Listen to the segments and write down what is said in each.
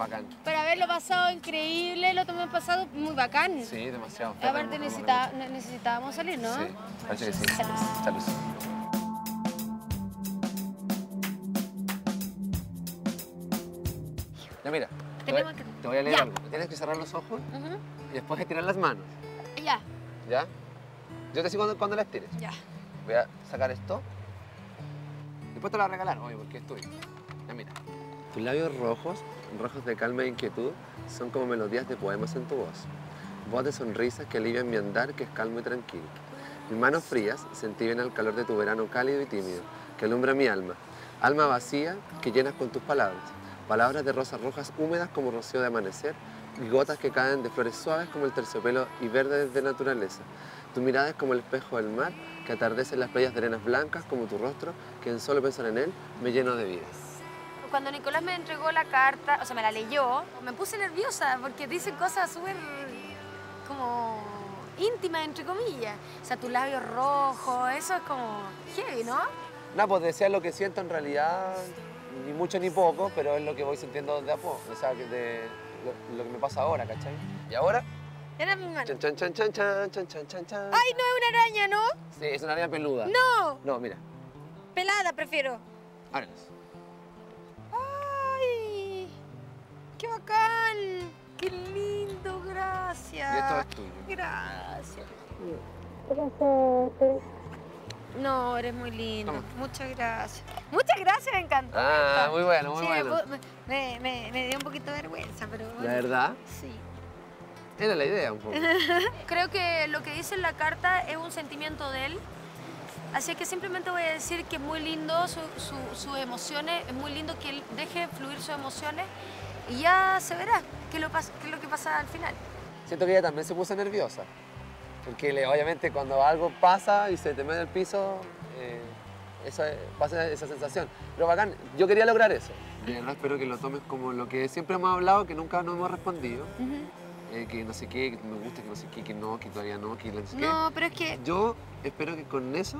bacán. Por haberlo pasado increíble, lo hemos pasado muy bacán. Sí, demasiado. Aparte necesita- reímos ne- necesitábamos salir, ¿no? Sí, parece que sí. Salud. Salud. Ya mira, te voy, Tenemos que- te voy a leer Ya. algo. Tienes que cerrar los ojos y después estirar las manos. Ya, ¿Ya? Yo te sigo cuando, cuando las tires. ya. Voy a sacar esto. Después te lo voy a regalar, oye, porque es tuyo. Ya mira. Tus labios rojos, rojos de calma e inquietud, son como melodías de poemas en tu voz. Voz de sonrisas que alivian mi andar, que es calmo y tranquilo. Mis manos frías se entiben al calor de tu verano cálido y tímido, que alumbra mi alma. Alma vacía que llenas con tus palabras. Palabras de rosas rojas húmedas como rocío de amanecer y gotas que caen de flores suaves como el terciopelo y verdes de naturaleza. Tu mirada es como el espejo del mar que atardece en las playas de arenas blancas como tu rostro, que en solo pensar en él me lleno de vida cuando Nicolás me entregó la carta, o sea, me la leyó, me puse nerviosa porque dice cosas súper como íntimas, entre comillas. O sea, tus labios rojos, eso es como heavy, ¿no? No, pues desear lo que siento en realidad, ni mucho ni poco, pero es lo que voy sintiendo de a poco, o sea, de lo, que me pasa ahora, ¿cachai? ¿Y ahora? Era mi mano. Chan, chan, chan, chan, chan, chan, chan, chan. Ay, no es una araña, ¿no? Sí, es una araña peluda. No. No, mira. Pelada, prefiero. ¡Qué bacán! ¡Qué lindo! Gracias. Y esto es tuyo. Gracias. No, eres muy lindo. Toma. Muchas gracias. Muchas gracias, me encantó. Ah, muy bueno, muy Sí, bueno. me Me, me- dio un poquito de vergüenza, pero bueno. ¿La verdad? Sí. Era la idea un poco. Creo que lo que dice en la carta es un sentimiento de él. Así que simplemente voy a decir que es muy lindo su- su- sus emociones, es muy lindo que él deje fluir sus emociones y ya se verá qué, lo pas- qué es lo que pasa al final. Siento que ella también se puso nerviosa. Porque obviamente cuando algo pasa y se te mete el piso, eh, eso es- pasa esa sensación. Pero bacán, yo quería lograr eso. De verdad espero que lo tomes como lo que siempre hemos hablado, que nunca nos hemos respondido. Eh, que no sé qué, que me gusta, que no sé qué, que no, que todavía no, que no sé qué. No, pero es que Yo espero que con eso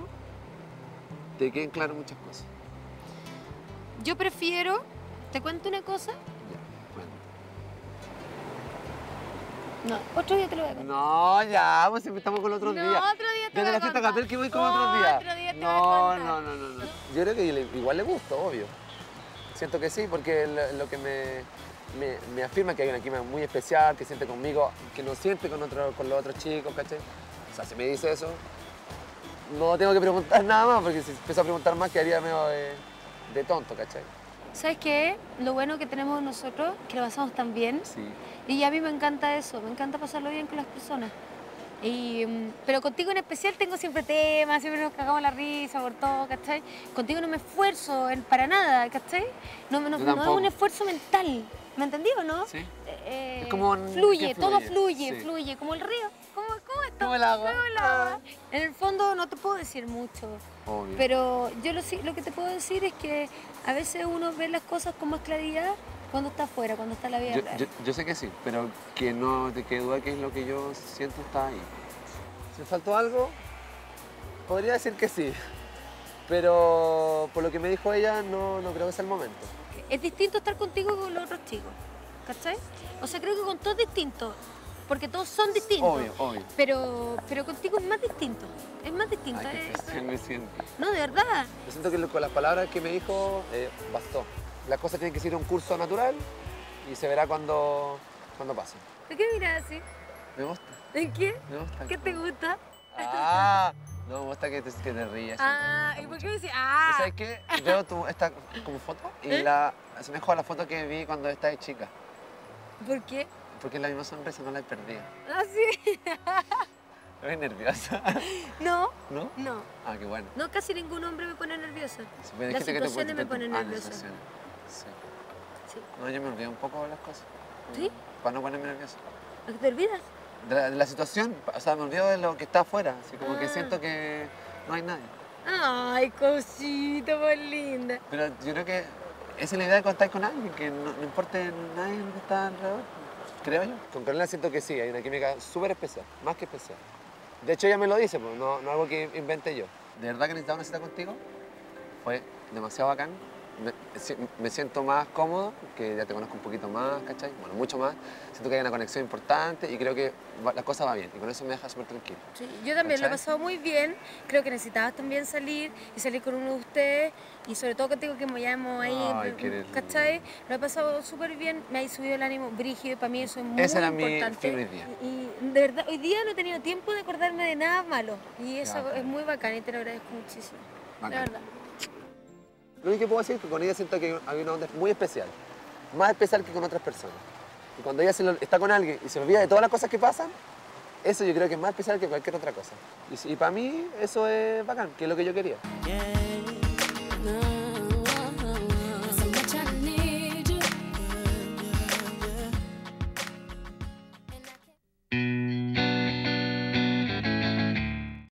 te queden claras muchas cosas. yo prefiero, te cuento una cosa, no, otro día te lo voy a contar. No, ya, pues siempre estamos con otros No, días. otro día te Desde voy a la fiesta contar. Que voy con otros días. Otro día te voy a no, contar. no, no, no, no. Yo creo que igual le gusto, obvio. Siento que sí, porque lo, lo que me, me, me afirma que hay una química muy especial, que siente conmigo, que no siente con, otro, con los otros chicos, ¿cachai? O sea, si me dice eso, no tengo que preguntar nada más, porque si empiezo a preguntar más quedaría medio de, de tonto, ¿cachai? ¿Sabes qué? Lo bueno que tenemos nosotros, que lo pasamos tan bien, Sí. y a mí me encanta eso, me encanta pasarlo bien con las personas. Y, mm, pero contigo en especial tengo siempre temas, siempre nos cagamos la risa por todo, ¿cachai? Contigo no me esfuerzo en- para nada, ¿cachai? No, no, no es un esfuerzo mental, ¿me entendí o no? Sí. Eh, Es como un- fluye, todo fluye, fluye, sí. fluye, como el río, como, como esto. Como el agua. como el agua. En el fondo no te puedo decir mucho, Obvio. pero yo lo, que te puedo decir es que a veces uno ve las cosas con más claridad cuando está afuera, cuando está en la vida Yo, real. yo- yo sé que sí, pero que no te quede duda que es lo que yo siento está ahí. Si me faltó algo, podría decir que sí. Pero por lo que me dijo ella, no, no creo que sea el momento. Es distinto estar contigo que con los otros chicos, ¿cachai? O sea, creo que con todos es distinto, porque todos son distintos. Obvio, obvio. Pero, pero contigo es más distinto, es más distinto. Ay, qué me siento. No, de verdad. Yo siento que con las palabras que me dijo, eh, bastó. Las cosas tienen que ser un curso natural y se verá cuando, cuando pase. ¿Por qué miras así? Me gusta, ¿En qué? me gusta. ¿Qué te gusta? Ah, no, me gusta que te, que te rías. Ah, ¿y por qué me dices? ¿Y Ah, ¿Sabes qué? Veo tu, esta como foto y ¿Eh? la asemejo a la foto que vi cuando estás chica. ¿por qué? Porque la misma sonrisa, no la he perdido. Ah, sí. Estoy nerviosa, No, ¿no? no. Ah, qué bueno. No, casi ningún hombre me pone nerviosa. Sí, pero Las situaciones me ponen ah, nerviosa. Sí. Sí. No, yo me olvidé un poco de las cosas. ¿Sí? Para no ponerme nervioso. ¿A qué te olvidas? De la, de la situación, o sea, me olvido de lo que está afuera. Así como que Ah. siento que no hay nadie. Ay, cosita más linda. Pero yo creo que esa es la idea de contar con alguien, que no, no importe nadie lo que está alrededor. Creo yo. Con Carolina siento que sí, hay una química súper especial, más que especial. De hecho, ella me lo dice, pues, no, no algo que inventé yo. De verdad que necesitaba una cita contigo. Fue demasiado bacán. Me, me siento más cómodo, que ya te conozco un poquito más, ¿cachai? Bueno, mucho más. Siento que hay una conexión importante y creo que la cosa va bien y con eso me deja súper tranquilo. Sí, yo también lo he pasado muy bien. Creo que necesitabas también salir y salir con uno de ustedes y sobre todo contigo que me llamo ahí, Ay, ¿cachai? Lo he pasado súper bien, me ha subido el ánimo brígido y para mí eso es muy Ese era importante. Mi día. Y, de verdad, hoy día no he tenido tiempo de acordarme de nada malo y eso es muy bacán y te lo agradezco muchísimo. Verdad. Lo único que puedo decir es que con ella siento que hay una onda muy especial, más especial que con otras personas. Y cuando ella está con alguien y se olvida de todas las cosas que pasan, eso yo creo que es más especial que cualquier otra cosa. Y, para mí eso es bacán, que es lo que yo quería.